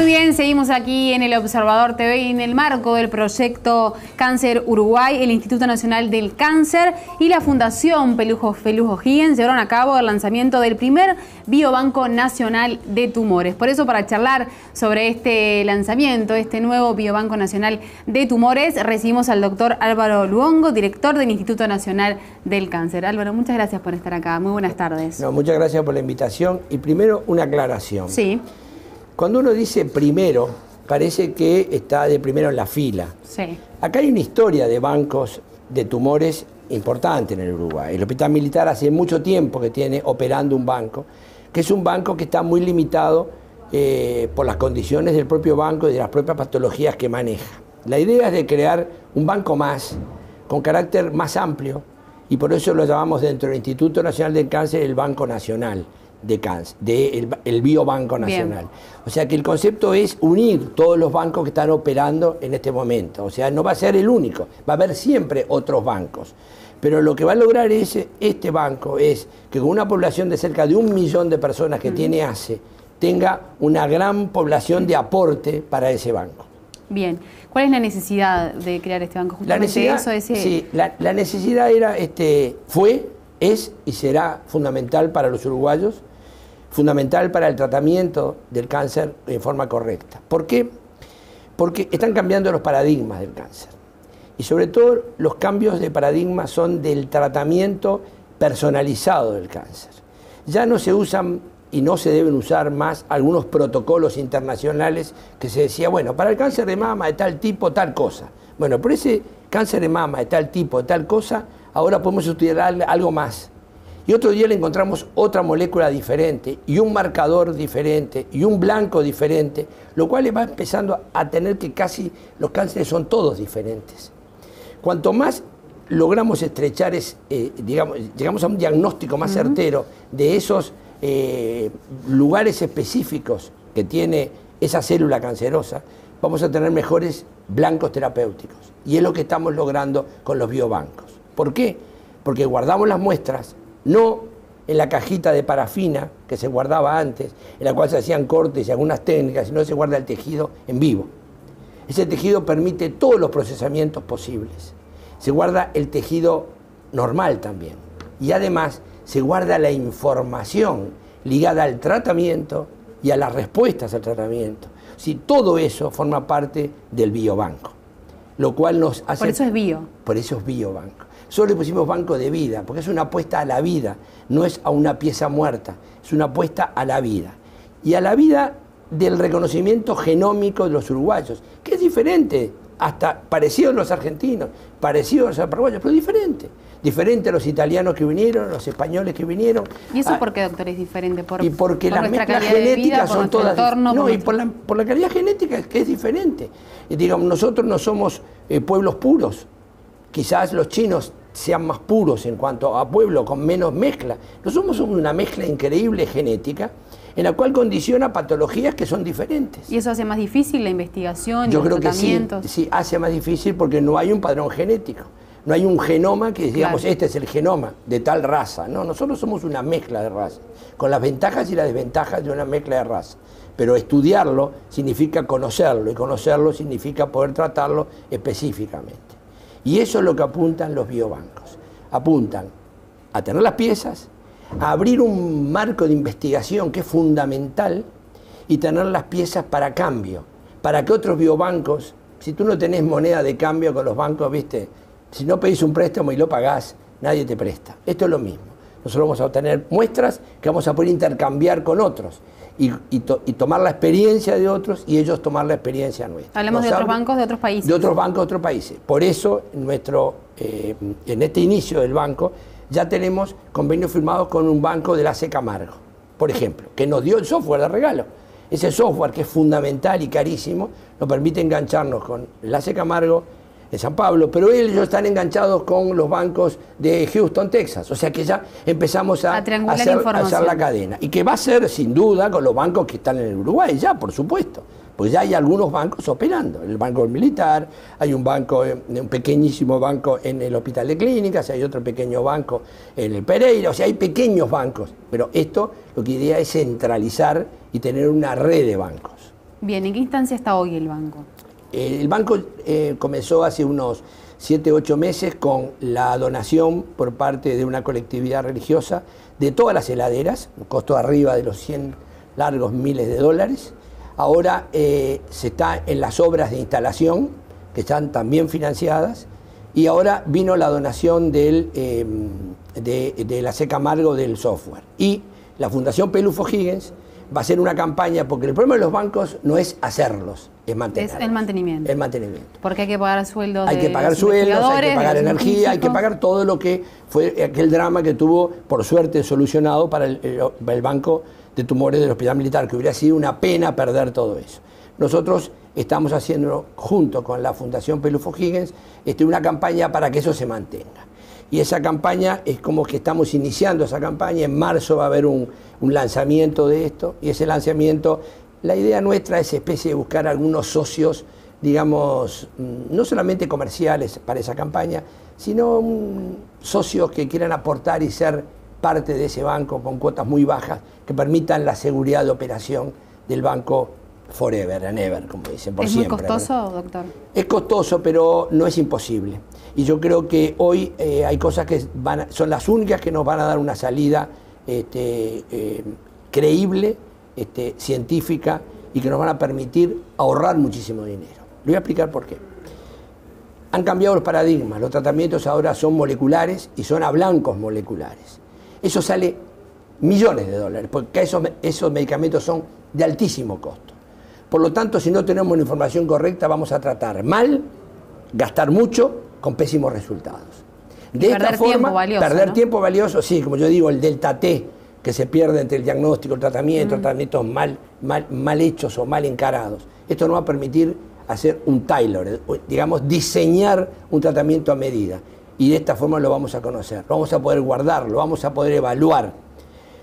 Muy bien, seguimos aquí en el Observador TV y en el marco del proyecto Cáncer Uruguay, el Instituto Nacional del Cáncer y la Fundación Pelujo Felujo Higgins llevaron a cabo el lanzamiento del primer Biobanco Nacional de Tumores. Por eso, para charlar sobre este lanzamiento, este nuevo Biobanco Nacional de Tumores, recibimos al doctor Álvaro Luongo, director del Instituto Nacional del Cáncer. Álvaro, muchas gracias por estar acá. Muy buenas tardes. No, muchas gracias por la invitación. Y primero, una aclaración. Sí. Cuando uno dice primero, parece que está de primero en la fila. Sí. Acá hay una historia de bancos de tumores importante en el Uruguay. El Hospital Militar hace mucho tiempo que tiene operando un banco, que es un banco que está muy limitado eh, por las condiciones del propio banco y de las propias patologías que maneja. La idea es de crear un banco más, con carácter más amplio, y por eso lo llamamos dentro del Instituto Nacional del Cáncer el Banco Nacional de cáncer, del el Biobanco Nacional. O sea que el concepto es unir todos los bancos que están operando en este momento. O sea, no va a ser el único, va a haber siempre otros bancos. Pero lo que va a lograr este banco es que con una población de cerca de un millón de personas que tiene ACE, tenga una gran población de aporte para ese banco. Bien, ¿cuál es la necesidad de crear este banco? la necesidad, sí, la, la, necesidad era, este, fue, es y será fundamental para los uruguayos fundamental para el tratamiento del cáncer en forma correcta. ¿Por qué? Porque están cambiando los paradigmas del cáncer. Y sobre todo los cambios de paradigma son del tratamiento personalizado del cáncer. Ya no se usan y no se deben usar más algunos protocolos internacionales que se decía, bueno, para el cáncer de mama de tal tipo, tal cosa. Bueno, por ese cáncer de mama de tal tipo, de tal cosa, ahora podemos estudiar algo más y otro día le encontramos otra molécula diferente y un marcador diferente y un blanco diferente, lo cual le va empezando a tener que casi los cánceres son todos diferentes. Cuanto más logramos estrechar, es, eh, digamos, llegamos a un diagnóstico más certero de esos eh, lugares específicos que tiene esa célula cancerosa, vamos a tener mejores blancos terapéuticos. Y es lo que estamos logrando con los biobancos. ¿Por qué? Porque guardamos las muestras, no en la cajita de parafina que se guardaba antes, en la cual se hacían cortes y algunas técnicas, sino se guarda el tejido en vivo. Ese tejido permite todos los procesamientos posibles. Se guarda el tejido normal también. Y además se guarda la información ligada al tratamiento y a las respuestas al tratamiento. Si todo eso forma parte del biobanco, lo cual nos hace... Por eso es bio. Por eso es biobanco. Solo le pusimos banco de vida, porque es una apuesta a la vida, no es a una pieza muerta, es una apuesta a la vida. Y a la vida del reconocimiento genómico de los uruguayos, que es diferente, hasta parecido a los argentinos, parecido a los paraguayos, pero diferente. Diferente a los italianos que vinieron, los españoles que vinieron. ¿Y eso ah, por qué, doctor, es diferente? Por, y porque las mezclas genéticas son todas. no, y por la, por la calidad genética que es diferente. Y digamos, nosotros no somos eh, pueblos puros. Quizás los chinos sean más puros en cuanto a pueblo, con menos mezcla. Nosotros somos una mezcla increíble genética en la cual condiciona patologías que son diferentes. ¿Y eso hace más difícil la investigación y Yo creo que sí, sí, hace más difícil porque no hay un padrón genético. No hay un genoma que digamos, este es el genoma de tal raza. No, nosotros somos una mezcla de razas, con las ventajas y las desventajas de una mezcla de raza. Pero estudiarlo significa conocerlo, y conocerlo significa poder tratarlo específicamente. Y eso es lo que apuntan los biobancos. Apuntan a tener las piezas, a abrir un marco de investigación que es fundamental y tener las piezas para cambio, para que otros biobancos, si tú no tenés moneda de cambio con los bancos, viste, si no pedís un préstamo y lo pagás, nadie te presta. Esto es lo mismo. Nosotros vamos a obtener muestras que vamos a poder intercambiar con otros y, tomar la experiencia de otros y ellos tomar la experiencia nuestra. Hablamos de otros bancos de otros países. De otros bancos de otros países. Por eso, nuestro, eh, en este inicio del banco, ya tenemos convenios firmados con un banco de la C Camargo, por ejemplo, que nos dio el software de regalo. Ese software que es fundamental y carísimo nos permite engancharnos con la Camargo de San Pablo, pero ellos están enganchados con los bancos de Houston, Texas. O sea que ya empezamos a, hacer, la cadena. Y que va a ser sin duda con los bancos que están en el Uruguay, ya, por supuesto. Pues ya hay algunos bancos operando. El Banco Militar, hay un banco, eh, un pequeñísimo banco en el Hospital de Clínicas, hay otro pequeño banco en el Pereira, o sea, hay pequeños bancos. Pero esto lo que idea es centralizar y tener una red de bancos. Bien, ¿en qué instancia está hoy el banco? El banco eh, comenzó hace unos 7, 8 meses con la donación por parte de una colectividad religiosa de todas las heladeras, un costo arriba de los 100 largos miles de dólares. Ahora eh, se está en las obras de instalación, que están también financiadas, y ahora vino la donación del, eh, de, de, la Seca Amargo del software. Y la Fundación Pelufo Higgins va a ser una campaña, porque el problema de los bancos no es hacerlos, es mantenerlos. Es el mantenimiento. El mantenimiento. Porque hay que pagar sueldos. Hay que pagar sueldos, hay que pagar energía, hay que pagar todo lo que fue aquel drama que tuvo, por suerte, solucionado para el, el banco de tumores del Hospital Militar, que hubiera sido una pena perder todo eso. Nosotros estamos haciendo, junto con la Fundación Pelufo Higgins, este, una campaña para que eso se mantenga. Y esa campaña es como que estamos iniciando esa campaña, en marzo va a haber un, un lanzamiento de esto, y ese lanzamiento, la idea nuestra es especie de buscar algunos socios, digamos, mm, no solamente comerciales para esa campaña, sino socios que quieran aportar y ser parte de ese banco con cuotas muy bajas que permitan la seguridad de operación del banco forever and ever, como dicen, por siempre. ¿Es costoso, doctor? Es costoso, pero no es imposible. Y yo creo que hoy eh, hay cosas que van son las únicas que nos van a dar una salida este, eh, creíble, este, científica y que nos van a permitir ahorrar muchísimo dinero. Le voy a explicar por qué. Han cambiado los paradigmas, los tratamientos ahora son moleculares y son a blancos moleculares. Eso sale millones de dólares, porque esos, esos medicamentos son de altísimo costo. Por lo tanto, si no tenemos la información correcta, vamos a tratar mal, gastar mucho, con pésimos resultados. De esta perder forma, tiempo valioso, perder tiempo valioso, sí, como yo digo, el delta T, que se pierde entre el diagnóstico, el tratamiento, mm. tratamientos mal, mal, mal hechos o mal encarados. Esto nos va a permitir hacer un tailor, digamos, diseñar un tratamiento a medida. Y de esta forma lo vamos a conocer, lo vamos a poder guardar, lo vamos a poder evaluar.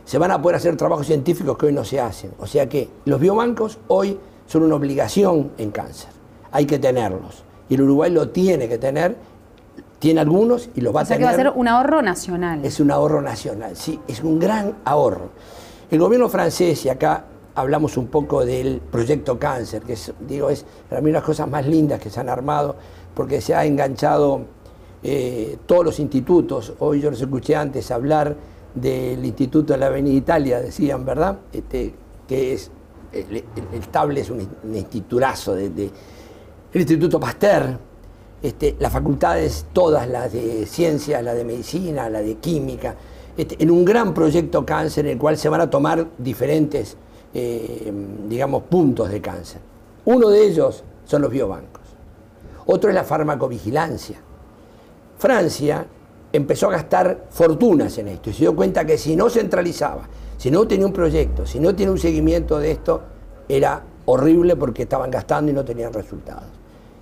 Se van a poder hacer trabajos científicos que hoy no se hacen. O sea que los biobancos hoy son una obligación en cáncer. Hay que tenerlos. Y el Uruguay lo tiene que tener. Tiene algunos y los va a tener. O sea que va a ser un ahorro nacional. Es un ahorro nacional, sí, es un gran ahorro. El gobierno francés, y acá hablamos un poco del proyecto cáncer, que es, digo, es para mí una de las cosas más lindas que se han armado, porque se ha enganchado eh, todos los institutos. Hoy yo los escuché antes hablar del Instituto de la Avenida Italia, decían, ¿verdad? Este, que es el, el, es un, institutazo de, el Instituto Pasteur, este, las facultades todas, las de ciencias, la de medicina, la de química, este, en un gran proyecto cáncer en el cual se van a tomar diferentes, eh, digamos, puntos de cáncer. Uno de ellos son los biobancos. Otro es la farmacovigilancia. Francia empezó a gastar fortunas en esto y se dio cuenta que si no centralizaba si no tenía un proyecto, si no tiene un seguimiento de esto, era horrible porque estaban gastando y no tenían resultados.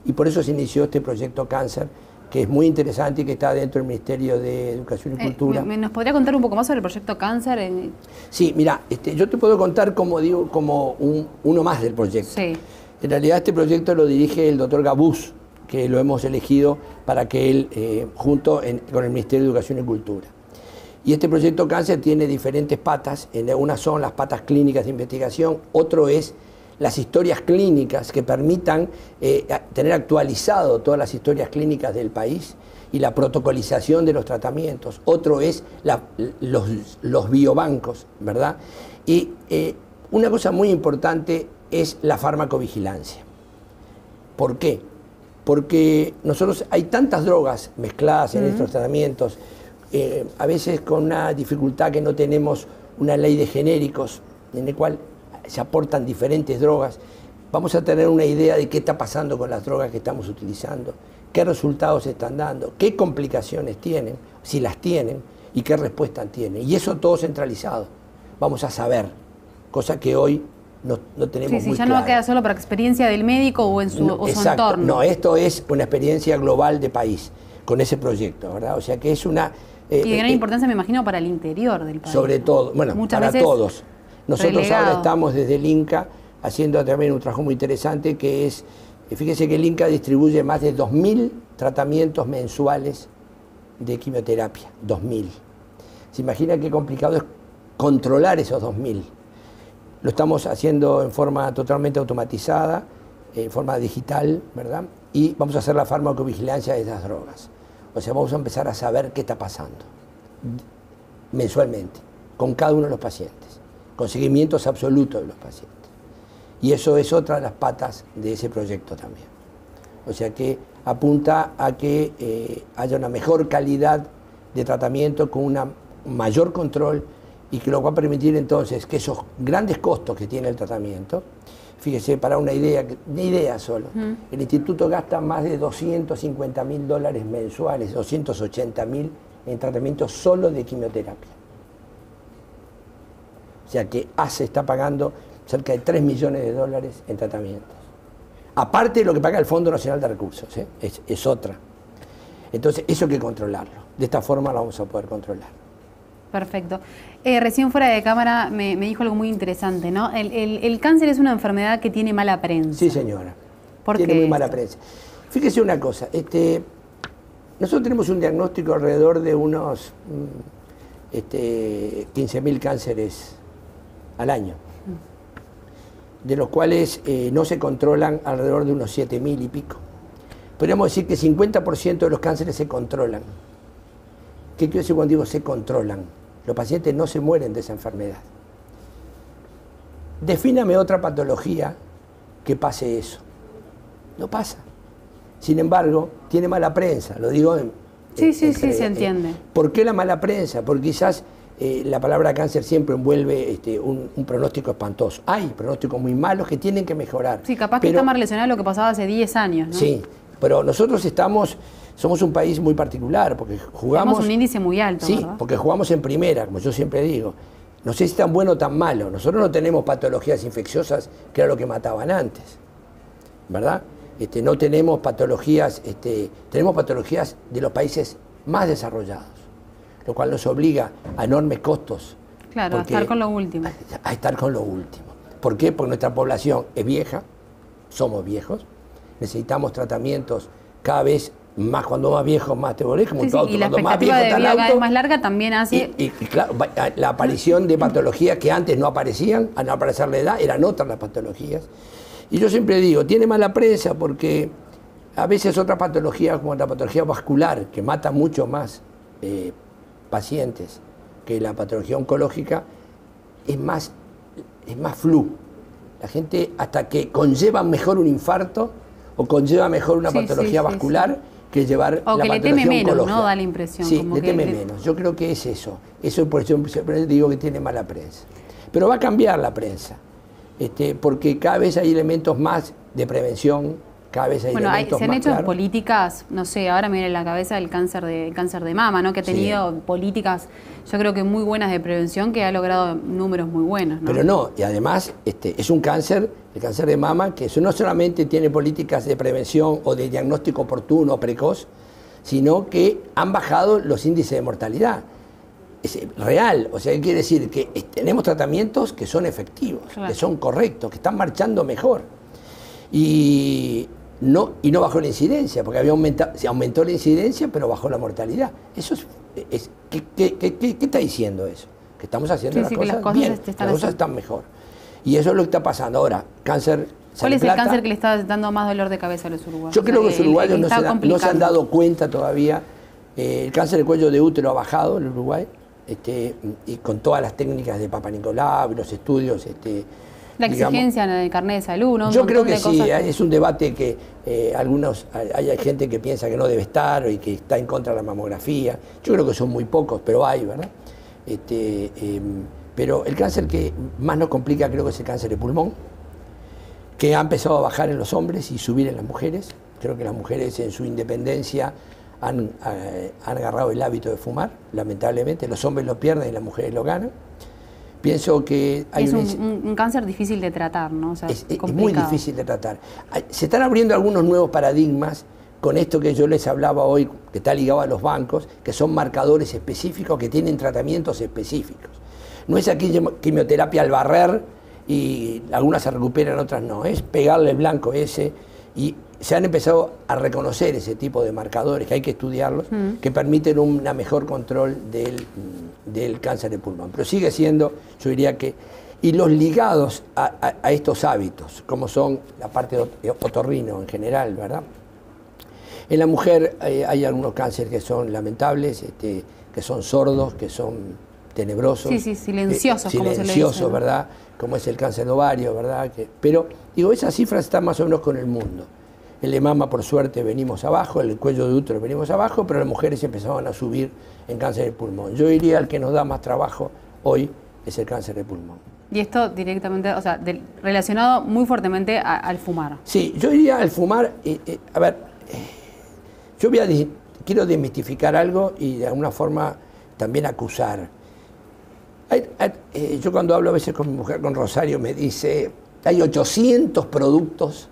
Y por eso se inició este proyecto Cáncer, que es muy interesante y que está dentro del Ministerio de Educación y eh, Cultura. ¿Nos podría contar un poco más sobre el proyecto Cáncer? Sí, mira, este, yo te puedo contar como digo, como uno más del proyecto. Sí. En realidad este proyecto lo dirige el doctor Gabús, que lo hemos elegido para que él, eh, junto con el Ministerio de Educación y Cultura. Y este proyecto Cáncer tiene diferentes patas. Una son las patas clínicas de investigación, otro es las historias clínicas que permitan eh, tener actualizado todas las historias clínicas del país y la protocolización de los tratamientos. Otro es los, biobancos, ¿verdad? Y eh, una cosa muy importante es la farmacovigilancia. ¿Por qué? Porque nosotros hay tantas drogas mezcladas en estos tratamientos, eh, a veces con una dificultad que no tenemos una ley de genéricos en el cual se aportan diferentes drogas, vamos a tener una idea de qué está pasando con las drogas que estamos utilizando, qué resultados están dando, qué complicaciones tienen, si las tienen y qué respuesta tienen. Y eso todo centralizado. Vamos a saber, cosa que hoy no, no tenemos sí, sí, ya no va a quedar solo para experiencia del médico o en su, o su entorno. No, esto es una experiencia global de país con ese proyecto, ¿verdad? O sea que es una eh, y de gran eh, importancia, me imagino, para el interior del país. Sobre todo, bueno, para todos. Nosotros ahora estamos desde el INCA haciendo también un trabajo muy interesante que es, eh, fíjese que el INCA distribuye más de 2.000 tratamientos mensuales de quimioterapia, 2.000. ¿Se imagina qué complicado es controlar esos 2.000? lo estamos haciendo en forma totalmente automatizada, en forma digital, ¿verdad? Y vamos a hacer la farmacovigilancia de esas drogas. O sea, vamos a empezar a saber qué está pasando mensualmente con cada uno de los pacientes, con seguimientos absolutos de los pacientes. Y eso es otra de las patas de ese proyecto también. O sea que apunta a que eh, haya una mejor calidad de tratamiento con un mayor control y que lo va a permitir entonces que esos grandes costos que tiene el tratamiento, fíjese, para una idea, una idea solo, el instituto gasta más de 250 mil dólares mensuales, 280 mil en tratamiento solo de quimioterapia. O sea que ACE está pagando cerca de 3 millones de dólares en tratamientos. Aparte de lo que paga el Fondo Nacional de Recursos, ¿eh? es, otra. Entonces, eso hay que controlarlo. De esta forma lo vamos a poder controlar. Perfecto. Eh, recién fuera de cámara me, dijo algo muy interesante, ¿no? El, cáncer es una enfermedad que tiene mala prensa. Sí, señora. ¿Por tiene muy mala prensa. Fíjese una cosa, este, nosotros tenemos un diagnóstico alrededor de unos mm, este, 15.000 cánceres al año, de los cuales eh, no se controlan alrededor de unos 7.000 y pico. Podríamos decir que 50% de los cánceres se controlan. ¿Qué quiero decir cuando digo se controlan? Los pacientes no se mueren de esa enfermedad. Defíname otra patología que pase eso. No pasa. Sin embargo, tiene mala prensa, lo digo en... Sí, sí, sí, se entiende. ¿Por qué la mala prensa? Porque quizás eh, la palabra cáncer siempre envuelve este, un, pronóstico espantoso. Hay pronósticos muy malos que tienen que mejorar. Sí, capaz que está más relacionado a lo que pasaba hace 10 años, ¿no? Sí, pero nosotros estamos, somos un país muy particular porque jugamos... Tenemos un índice muy alto, Sí, porque jugamos en primera, como yo siempre digo. No sé si tan bueno o tan malo. Nosotros no tenemos patologías infecciosas, que era lo que mataban antes, ¿verdad? Este, no tenemos patologías, este, tenemos patologías de los países más desarrollados lo cual nos obliga a enormes costos. Claro, a estar con lo último. A, estar con lo último. ¿Por qué? Porque nuestra población es vieja, somos viejos, necesitamos tratamientos cada vez más cuando más viejos, más te volvés, como todo, y la cuando más viejo está el auto. más larga también hace. Y, claro, la aparición de patologías que antes no aparecían, al no aparecer la edad, eran otras las patologías. Y yo siempre digo, tiene mala prensa porque a veces otras patologías, como la patología vascular, que mata mucho más eh, pacientes que la patología oncológica es más, es más flu. La gente hasta que conlleva mejor un infarto o conlleva mejor una patología vascular que llevar o la que le teme menos, ¿no? Da la impresión. Sí, le teme menos. Yo creo que es eso. Eso por eso digo que tiene mala prensa. Pero va a cambiar la prensa, este, porque cada vez hay elementos más de prevención, bueno, se han hecho políticas, no sé, ahora me viene la cabeza el cáncer de cáncer de mama, ¿no? Que ha tenido políticas, yo creo que muy buenas de prevención, que ha logrado números muy buenos. Pero no, y además este, es un cáncer, el cáncer de mama, que no solamente tiene políticas de prevención o de diagnóstico oportuno precoz, sino que han bajado los índices de mortalidad. Es real, o sea, quiere decir que tenemos tratamientos que son efectivos, que son correctos, que están marchando mejor. Y no, y no bajó la incidencia, porque había aumentado, se aumentó la incidencia, pero bajó la mortalidad. Eso es, ¿qué, está diciendo eso? Que estamos haciendo las, cosas bien, las cosas están mejor. Y eso es lo que está pasando. Ahora, cáncer... ¿Cuál es el cáncer que le está dando más dolor de cabeza a los uruguayos? Yo creo que los uruguayos no, se, han dado cuenta todavía. Eh, el cáncer del cuello de útero ha bajado en Uruguay, este, y con todas las técnicas de Papa Nicolau, los estudios este, la exigencia de carnet de salud, ¿no? yo creo que sí, es un debate que eh, algunos, hay, gente que piensa que no debe estar y que está en contra de la mamografía. Yo creo que son muy pocos, pero hay, ¿verdad? Este, em, pero el cáncer que más nos complica creo que es el cáncer de pulmón, que ha empezado a bajar en los hombres y subir en las mujeres. Creo que las mujeres en su independencia han, eh, han agarrado el hábito de fumar, lamentablemente. Los hombres lo pierden y las mujeres lo ganan. Pienso que hay es un, cáncer difícil de tratar, ¿no? es, muy difícil de tratar. Se están abriendo algunos nuevos paradigmas con esto que yo les hablaba hoy, que está ligado a los bancos, que son marcadores específicos que tienen tratamientos específicos. No es aquí quimioterapia al barrer y algunas se recuperan, otras no. Es pegarle el blanco ese y se han empezado a reconocer ese tipo de marcadores, que hay que estudiarlos, mm. que permiten un mejor control del, del, cáncer de pulmón. Pero sigue siendo, yo diría que... y los ligados a, estos hábitos, como son la parte otorrino en general, ¿verdad? En la mujer eh, hay algunos cánceres que son lamentables, este, que son sordos, que son tenebrosos. Sí, sí, silenciosos. Eh, silenciosos, ¿verdad? Como es el cáncer de ovario, ¿verdad? Que, pero, digo, esas cifras están más o menos con el mundo. El de mama, por suerte, venimos abajo, el cuello de útero venimos abajo, pero las mujeres empezaban a subir en cáncer de pulmón. Yo diría el que nos da más trabajo hoy es el cáncer de pulmón. Y esto directamente, o sea, relacionado muy fuertemente al fumar. Sí, yo diría al fumar, a ver, yo voy a, quiero desmistificar algo y de alguna forma también acusar. Eh, yo cuando hablo a veces con mi mujer, con Rosario, me dice, hay 800 productos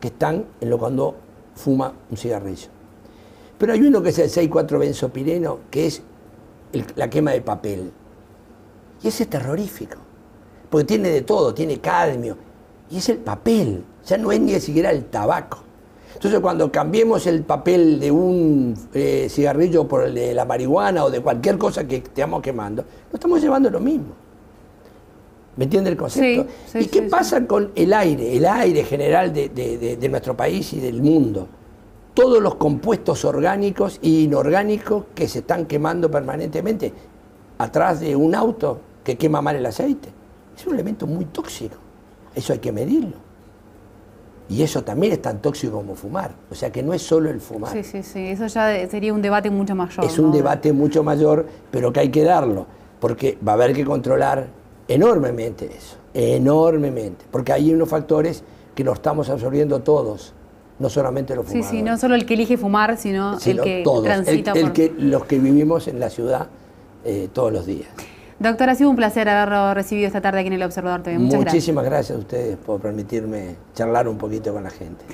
que están en lo cuando fuma un cigarrillo. Pero hay uno que es el 6,4-benzopireno, que es la quema de papel. Y ese es terrorífico, porque tiene de todo, tiene cadmio, y es el papel, ya no es ni siquiera el tabaco. Entonces cuando cambiemos el papel de un eh, cigarrillo por el de la marihuana o de cualquier cosa que estemos quemando, no estamos llevando lo mismo. ¿Me entiende el concepto? ¿Y qué pasa con el aire, el aire general de, nuestro país y del mundo? Todos los compuestos orgánicos e inorgánicos que se están quemando permanentemente atrás de un auto que quema mal el aceite. Es un elemento muy tóxico. Eso hay que medirlo. Y eso también es tan tóxico como fumar. O sea que no es solo el fumar. Sí, sí, sí. Eso ya sería un debate mucho mayor. Es un debate mucho mayor, pero que hay que darlo. Porque va a haber que controlar enormemente eso, enormemente, porque hay unos factores que lo estamos absorbiendo todos, no solamente los fumadores. Sí, sí, no solo el que elige fumar, sino, el que transita el, que, los que vivimos en la ciudad eh, todos los días. Doctor, ha sido un placer haberlo recibido esta tarde aquí en el Observador TV. Muchas Muchísimas gracias a ustedes por permitirme charlar un poquito con la gente.